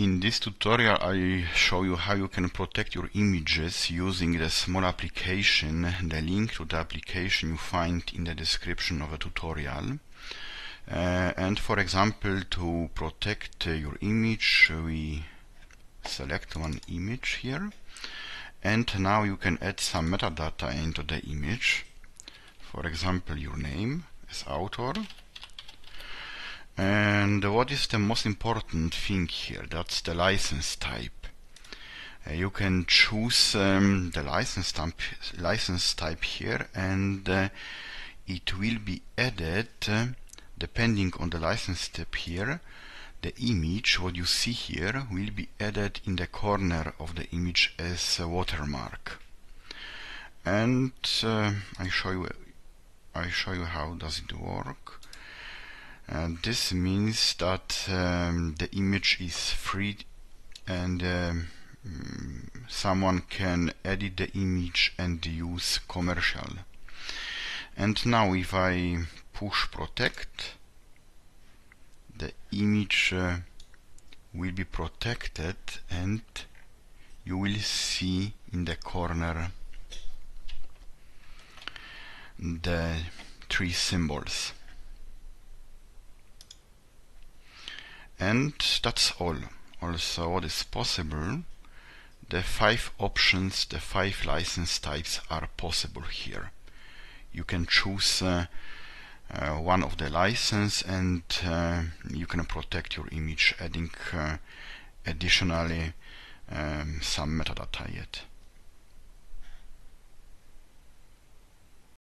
In this tutorial I show you how you can protect your images using the small application. The link to the application you find in the description of the tutorial. Uh, and for example to protect uh, your image we select one image here and now you can add some metadata into the image for example your name as author and what is the most important thing here? That's the license type. Uh, you can choose um, the license type, license type here and uh, it will be added uh, depending on the license type here the image what you see here will be added in the corner of the image as a watermark and uh, I show you I show you how does it work and this means that um, the image is free and um, someone can edit the image and use commercial. And now if I push protect the image uh, will be protected and you will see in the corner the three symbols and that's all. Also what is possible the five options the five license types are possible here. You can choose uh, uh, one of the license and uh, you can protect your image adding uh, additionally um, some metadata yet